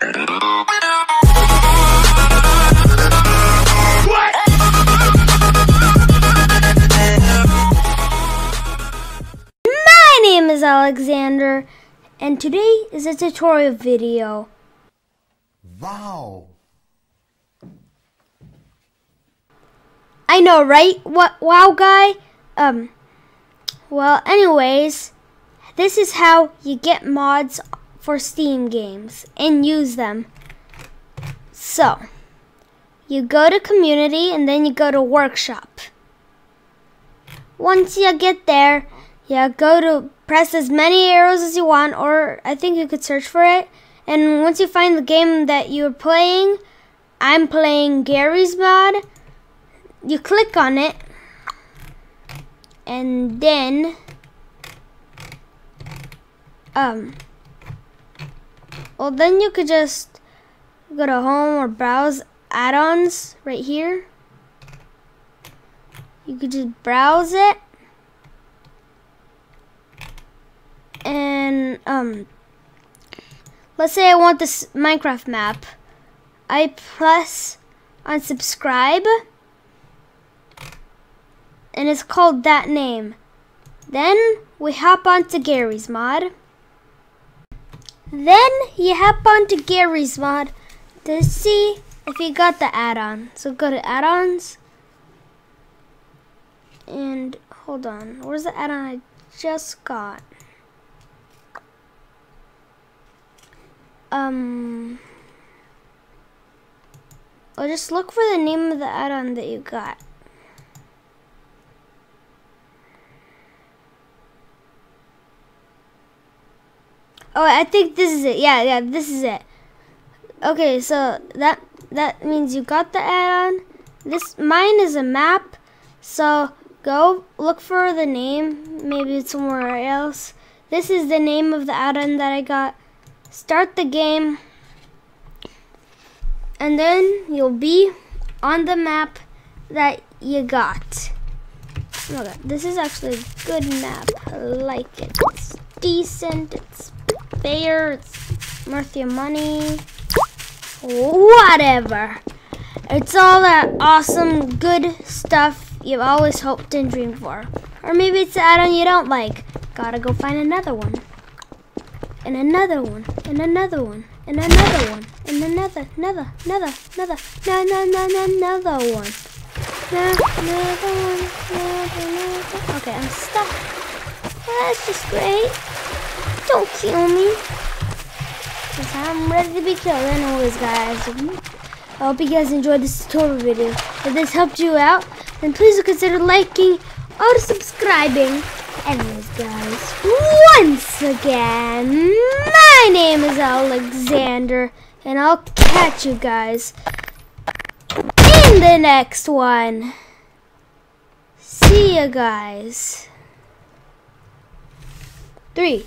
My name is Alexander, and today is a tutorial video. Wow. I know, right? What? Wow, guy. Um. Well, anyways, this is how you get mods for Steam games and use them. So, you go to community and then you go to workshop. Once you get there, you go to press as many arrows as you want, or I think you could search for it. And once you find the game that you're playing, I'm playing Garry's Mod you click on it and then um well then you could just go to home or browse add-ons right here you could just browse it and um let's say I want this Minecraft map I press on subscribe and it's called that name. Then we hop onto Garry's mod. Then you hop onto Garry's mod to see if you got the add-on. So go to add-ons. And hold on, where's the add-on I just got? Um, well, just look for the name of the add-on that you got. Oh, I think this is it. Yeah, yeah, this is it. Okay, so that that means you got the add-on. This mine is a map. So go look for the name. Maybe it's somewhere else. This is the name of the add-on that I got. Start the game. And then you'll be on the map that you got. Okay, this is actually a good map. I like it. It's decent. It's fair. It's your money. Whatever. It's all that awesome, good stuff you've always hoped and dreamed for. Or maybe it's an add-on you don't like. Gotta go find another one. And another one. And another one. And another one. And another, another, another, another, no, no, no, no, another one. No, another one, another, another. Okay, I'm stuck. That's just great. Don't kill me. Cause I'm ready to be killed anyways, guys. I hope you guys enjoyed this tutorial video. If this helped you out, then please consider liking or subscribing. Anyways, guys, once again, my name is Alexander, and I'll catch you guys in the next one. See you guys. Three,